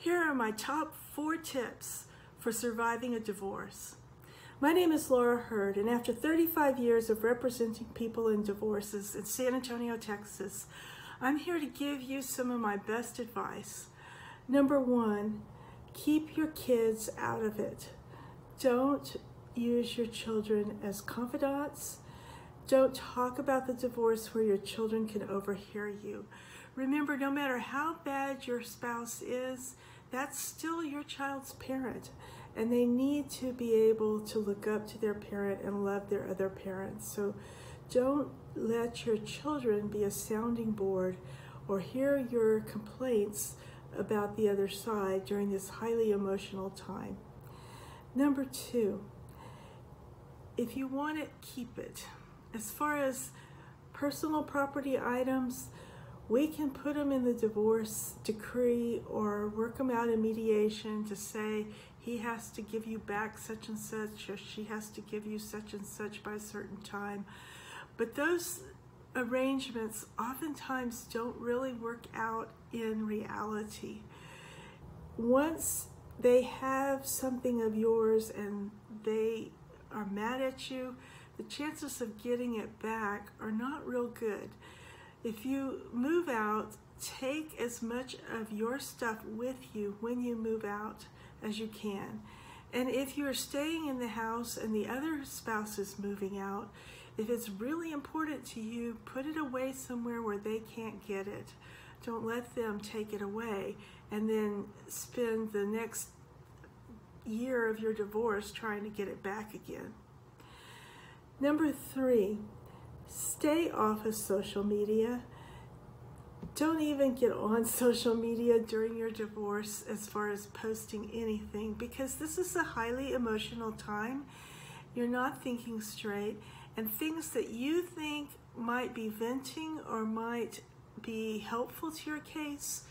Here are my top four tips for surviving a divorce. My name is Laura Heard, and after 35 years of representing people in divorces in San Antonio, Texas, I'm here to give you some of my best advice. Number one, keep your kids out of it. Don't use your children as confidants. Don't talk about the divorce where your children can overhear you. Remember, no matter how bad your spouse is, that's still your child's parent. And they need to be able to look up to their parent and love their other parents. So don't let your children be a sounding board or hear your complaints about the other side during this highly emotional time. Number two, if you want it, keep it. As far as personal property items, we can put them in the divorce decree or work them out in mediation to say he has to give you back such and such or she has to give you such and such by a certain time. But those arrangements oftentimes don't really work out in reality. Once they have something of yours and they are mad at you, the chances of getting it back are not real good. If you move out, take as much of your stuff with you when you move out as you can. And if you're staying in the house and the other spouse is moving out, if it's really important to you, put it away somewhere where they can't get it. Don't let them take it away and then spend the next year of your divorce trying to get it back again. Number three, stay off of social media. Don't even get on social media during your divorce as far as posting anything because this is a highly emotional time. You're not thinking straight and things that you think might be venting or might be helpful to your case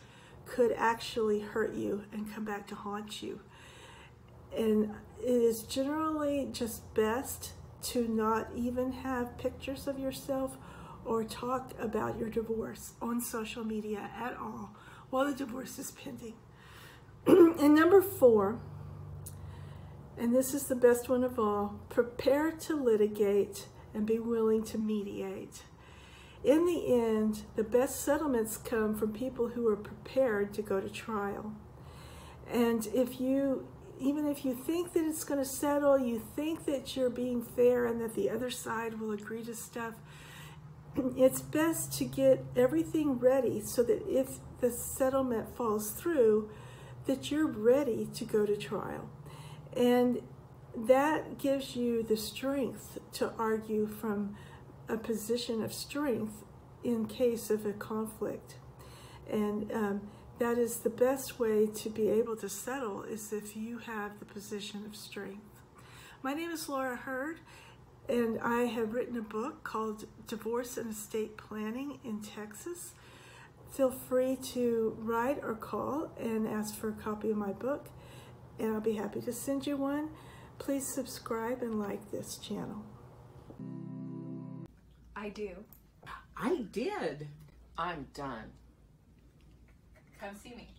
could actually hurt you and come back to haunt you. And it is generally just best to not even have pictures of yourself or talk about your divorce on social media at all while the divorce is pending. and number four, and this is the best one of all, prepare to litigate and be willing to mediate. In the end, the best settlements come from people who are prepared to go to trial. And if you, even if you think that it's going to settle, you think that you're being fair and that the other side will agree to stuff, it's best to get everything ready so that if the settlement falls through, that you're ready to go to trial. And that gives you the strength to argue from a position of strength in case of a conflict. And um, that is the best way to be able to settle is if you have the position of strength. My name is Laura Heard, and I have written a book called Divorce and Estate Planning in Texas. Feel free to write or call and ask for a copy of my book, and I'll be happy to send you one. Please subscribe and like this channel. I do. I did. I'm done. Come see me.